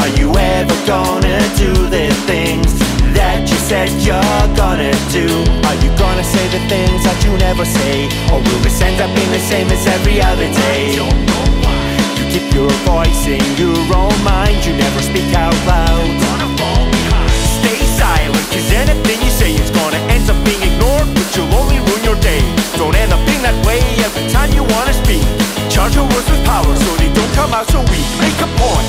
Are you ever gonna do the things that you said you're gonna do? Are you gonna say the things that you never say? Or will this end up being the same as every other day? You keep your voice in your own mind, you never speak out loud. Stay silent, cause anything you say is gonna end up being ignored, which will only ruin your day. Don't end up being that way every time you wanna speak. Charge your words with power so come out so we Make a point,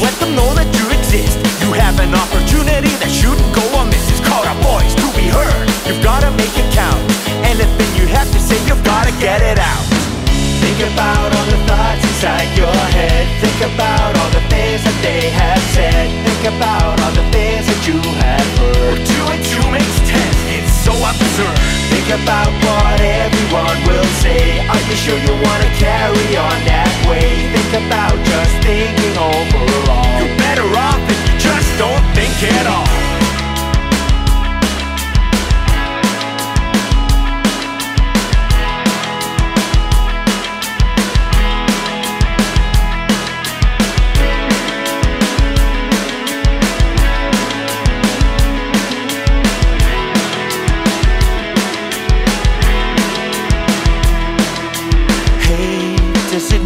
let them know that you exist. You have an opportunity that shouldn't go unmissed. It's called our voice to be heard. You've gotta make it count. Anything you have to say, you've gotta get it out. Think about all the thoughts inside your head. Think about all the things that they have said. Think about all the things that you have heard. Two and two makes ten. It's so absurd. Think about what everyone will say. Are you sure you wanna carry on? Think about just thinking overall.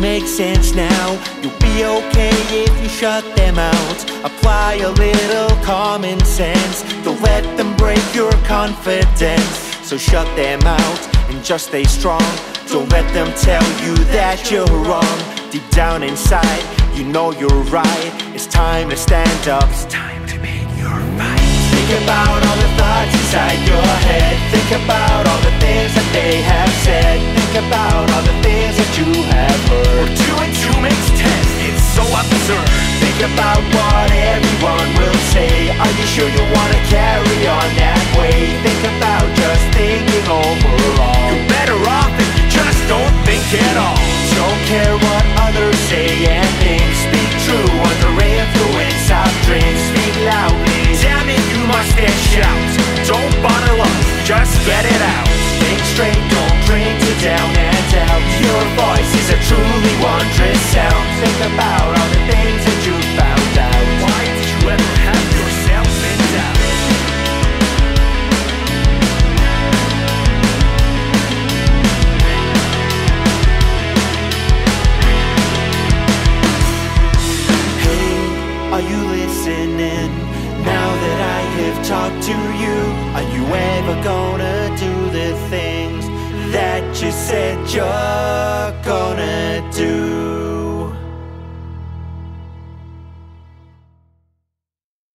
Make sense now? You'll be okay if you shut them out. Apply a little common sense. Don't let them break your confidence. So shut them out and just stay strong. Don't let them tell you that you're wrong. Deep down inside, you know you're right. It's time to stand up. It's time to make your mind. Think about all the thoughts inside your head. Think about about what everyone will say. Are you sure you wanna carry on that way? Think about just thinking overall. You're better off if you just don't think at all. Don't care what others say and think. Speak true under influence of drinks. Speak loudly. Damn it, you must shout. Don't bottle up, just get it out. Talked to you, are you ever gonna do the things that you said you're gonna?